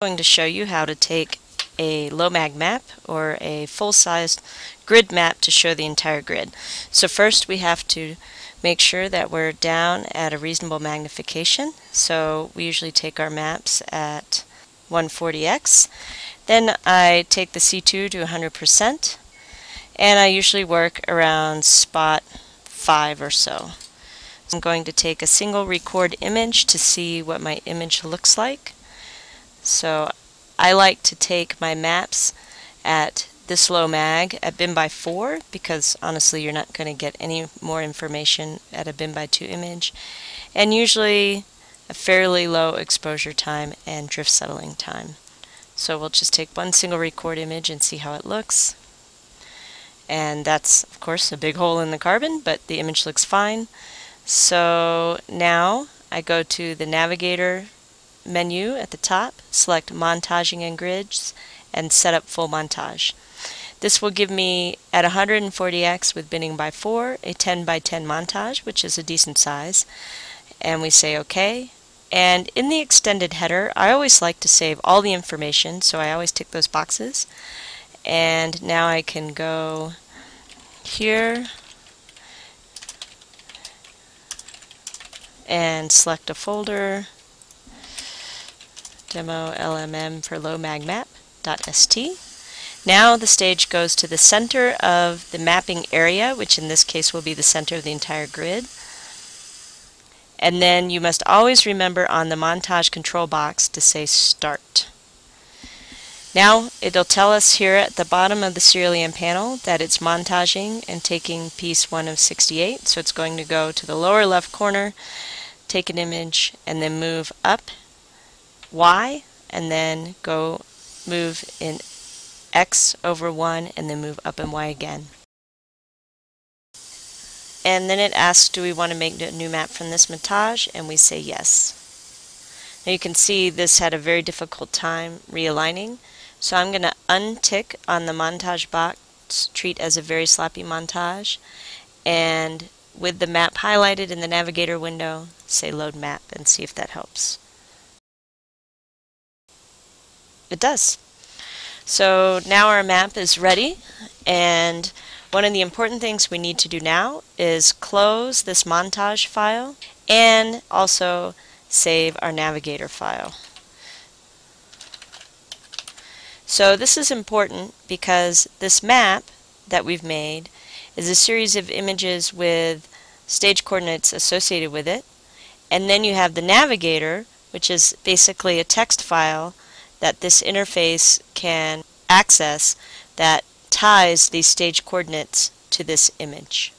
Going to show you how to take a low-mag map or a full-size grid map to show the entire grid. So first we have to make sure that we're down at a reasonable magnification. So we usually take our maps at 140x. Then I take the C2 to 100% and I usually work around spot 5 or so. I'm going to take a single record image to see what my image looks like. So I like to take my maps at this low mag at bin by 4 because honestly you're not going to get any more information at a bin by 2 image and usually a fairly low exposure time and drift settling time. So we'll just take one single record image and see how it looks. And that's of course a big hole in the carbon but the image looks fine. So now I go to the navigator menu at the top, select montaging and grids, and set up full montage. This will give me at 140x with binning by 4 a 10 by 10 montage, which is a decent size. And we say OK. And in the extended header, I always like to save all the information, so I always tick those boxes. And now I can go here and select a folder, demo lmm for low mag map.st. Now the stage goes to the center of the mapping area, which in this case will be the center of the entire grid. And then you must always remember on the montage control box to say start. Now it'll tell us here at the bottom of the SerialEM panel that it's montaging and taking piece 1 of 68. So it's going to go to the lower left corner take an image and then move up Y and then go move in X over 1 and then move up and Y again. And then it asks do we want to make a new map from this montage and we say yes. Now you can see this had a very difficult time realigning so I'm going to untick on the montage box treat as a very sloppy montage and with the map highlighted in the navigator window, say load map and see if that helps. It does. So now our map is ready and one of the important things we need to do now is close this montage file and also save our navigator file. So this is important because this map that we've made is a series of images with stage coordinates associated with it. And then you have the navigator, which is basically a text file that this interface can access that ties these stage coordinates to this image.